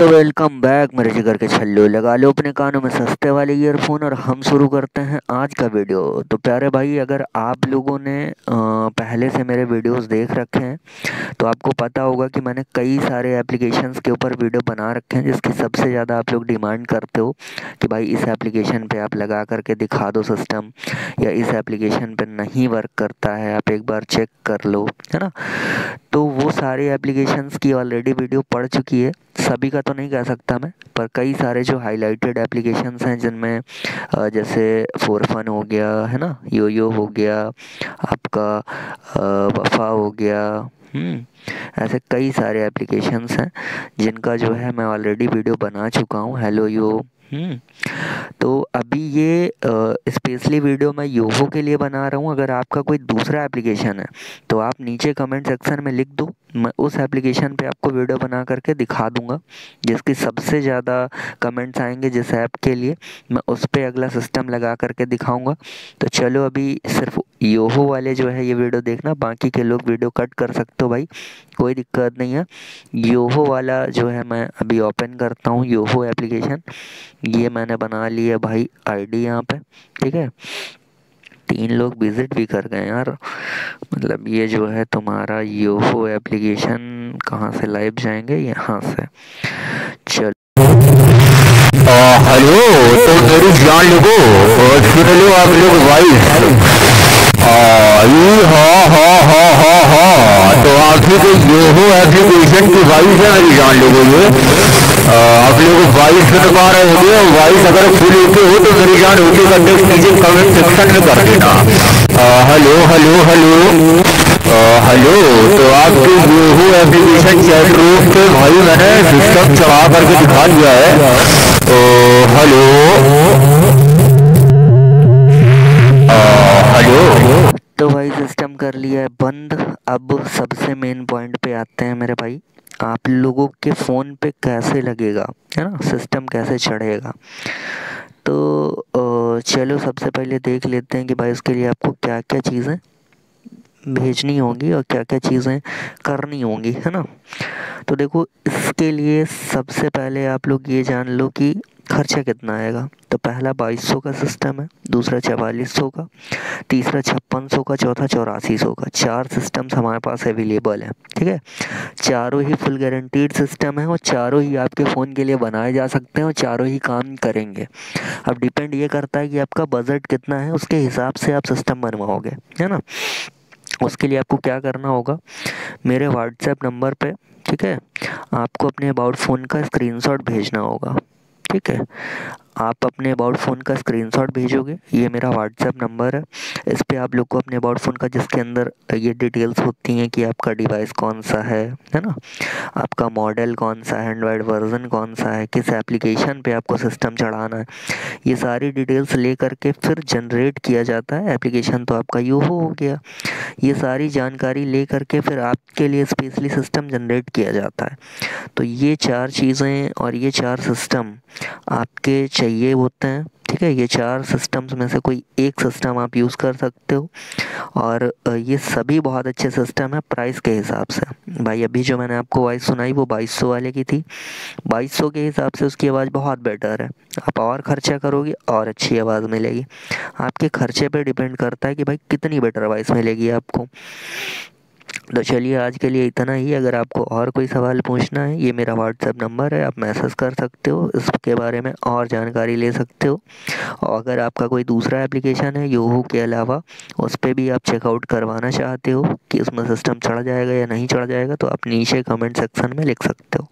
तो welcome back मेरे जिगर के छल्लो लगा लो अपने कानों में सस्ते वाले ईयरफोन और हम शुरू करते हैं आज का वीडियो तो प्यारे भाई, अगर आप लोगों ने पहले से मेरे वीडियोस देख रखे हैं तो आपको पता होगा कि मैंने कई सारे एप्लीकेशंस के ऊपर वीडियो बना रखे हैं, जिसकी सबसे ज़्यादा आप लोग डिमांड करते हो कि भाई इस एप्लीकेशन पर आप लगा करके दिखा दो सिस्टम या इस एप्लीकेशन पर नहीं वर्क करता है, आप एक बार चेक कर लो, है ना? तो वो सारे एप्लीकेशंस की ऑलरेडी वीडियो पड़ चुकी है। सभी का तो नहीं कह सकता मैं पर कई सारे जो हाईलाइटेड एप्लीकेशंस हैं जिनमें जैसे फोर फन हो गया है ना? यो यो हो गया आपका वफा हो गया हम्म, ऐसे कई सारे एप्लीकेशंस हैं जिनका जो है मैं ऑलरेडी वीडियो बना चुका हूँ। हेलो यो तो अभी ये स्पेशली वीडियो मैं योहो के लिए बना रहा हूँ, अगर आपका कोई दूसरा एप्लीकेशन है तो आप नीचे कमेंट सेक्शन में लिख दो, मैं उस एप्लीकेशन पे आपको वीडियो बना करके दिखा दूँगा, जिसकी सबसे ज़्यादा कमेंट्स आएँगे जिस ऐप के लिए, मैं उस पर अगला सिस्टम लगा करके दिखाऊँगा। तो चलो अभी सिर्फ़ योहो वाले जो है ये वीडियो देखना, बाकी के लोग वीडियो कट कर सकते हो भाई, कोई दिक्कत नहीं है। योहो वाला जो है मैं अभी ओपन करता हूँ योहो एप्लीकेशन ये मैंने बना लिया भाई आईडी यहाँ पे, ठीक है? तीन लोग विज़िट भी कर गए यार। मतलब ये जो है तुम्हारा योहो एप्लीकेशन कहाँ से लाइव जाएँगे? यहाँ से। चलो। हेलो तो मेरी जान लोगो। सुन लो आप लोग वाइस हाँ हाँ हाँ हाँ हाँ। तो आप ही को योहो एप्लीकेशन की वाइस है मेरी जान लोगो ये। आप लोग वाइस सुन पा रहे होंगे वाइस अगर फुल होते हो तो मेरी जान होती करते नीचे कमेंट सेक्शन में कर देना। हेलो हेलो हेलो हेलो तो आपके योहो एप्लीकेशन चैट रूम पे, भाई मैंने सिस्टम चढ़ा करके दिखा दिया है। तो हेलो हेलो तो भाई सिस्टम कर लिया है, बंद। अब सबसे मेन पॉइंट पे आते हैं मेरे भाई। आप लोगों के फ़ोन पे कैसे लगेगा, है ना? सिस्टम कैसे चढ़ेगा? तो चलो सबसे पहले देख लेते हैं कि भाई उसके लिए आपको क्या क्या चीज़ें भेजनी होंगी और क्या क्या चीज़ें करनी होंगी, है ना? तो देखो, इसके लिए सबसे पहले आप लोग ये जान लो कि खर्चा कितना आएगा? तो पहला बाईस सौ का सिस्टम है, दूसरा चवालीस सौ का, तीसरा छप्पन सौ का, चौथा चौरासी सौ का। चार सिस्टम्स हमारे पास अवेलेबल हैं, ठीक है? चारों ही फुल गारंटीड सिस्टम है और चारों ही आपके फ़ोन के लिए बनाए जा सकते हैं और चारों ही काम करेंगे। अब डिपेंड ये करता है कि आपका बजट कितना है, उसके हिसाब से आप सिस्टम बनवाओगे, है ना? उसके लिए आपको क्या करना होगा? मेरे व्हाट्सएप नंबर पे, ठीक है? आपको अपने अबाउट फ़ोन का स्क्रीनशॉट भेजना होगा। ठीक है। आप अपने अबाउट फ़ोन का स्क्रीनशॉट भेजोगे। ये मेरा व्हाट्सएप नंबर है। इस पर आप लोग को अपने अबाउट फ़ोन का जिसके अंदर ये डिटेल्स होती हैं कि आपका डिवाइस कौन सा है है ना? आपका मॉडल कौन सा है एंड्रॉयड वर्जन कौन सा है, किस एप्लीकेशन पे आपको सिस्टम चढ़ाना है। ये सारी डिटेल्स ले करके फिर जनरेट किया जाता है। एप्लीकेशन तो आपका यू हो गया। ये सारी जानकारी ले करके फिर आपके लिए स्पेशली सिस्टम जनरेट किया जाता है। तो ये चार चीज़ें और ये चार सिस्टम आपके चाहिए होते हैं, ठीक है? ये चार सिस्टम्स में से कोई एक सिस्टम आप यूज़ कर सकते हो। और ये सभी बहुत अच्छे सिस्टम है प्राइस के हिसाब से। भाई, अभी जो मैंने आपको वॉइस सुनाई, वो बाईस सौ वाले की थी। बाईस सौ के हिसाब से उसकी आवाज़ बहुत बेटर है। आप और ख़र्चा करोगे, और अच्छी आवाज़ मिलेगी। आपके ख़र्चे पे डिपेंड करता है कि भाई कितनी बेटर वॉइस मिलेगी आपको। तो चलिए आज के लिए इतना ही। अगर आपको और कोई सवाल पूछना है, ये मेरा व्हाट्सएप नंबर है, आप मैसेज कर सकते हो, इसके बारे में और जानकारी ले सकते हो। और अगर आपका कोई दूसरा एप्लीकेशन है योहो के अलावा, उस पर भी आप चेकआउट करवाना चाहते हो कि उसमें सिस्टम चढ़ जाएगा या नहीं चढ़ जाएगा तो आप नीचे कमेंट सेक्शन में लिख सकते हो।